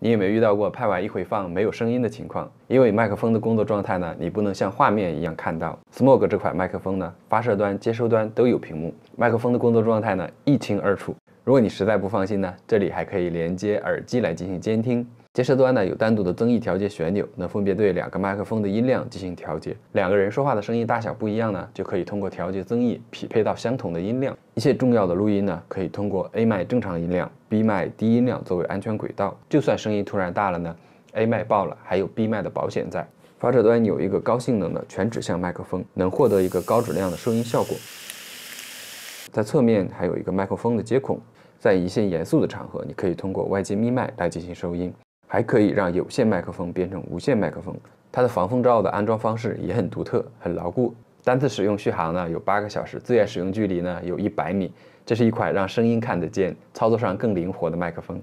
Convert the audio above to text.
你有没有遇到过拍完一回放没有声音的情况？因为麦克风的工作状态呢，你不能像画面一样看到。Smog 这款麦克风呢，发射端、接收端都有屏幕，麦克风的工作状态呢一清二楚。如果你实在不放心呢，这里还可以连接耳机来进行监听。接收端呢有单独的增益调节旋钮，能分别对两个麦克风的音量进行调节。两个人说话的声音大小不一样呢，就可以通过调节增益匹配到相同的音量。一切重要的录音呢，可以通过 A 麦正常音量、B 麦低音量作为安全轨道。就算声音突然大了呢，A 麦爆了，还有 B 麦的保险在。发射端有一个高性能的全指向麦克风，能获得一个高质量的收音效果。在侧面还有一个麦克风的接孔，在一些严肃的场合，你可以通过外接咪麦来进行收音。还可以让有线麦克风变成无线麦克风，它的防风罩的安装方式也很独特，很牢固。单次使用续航呢有八个小时，最远使用距离呢有一百米。这是一款让声音看得见、操作上更灵活的麦克风。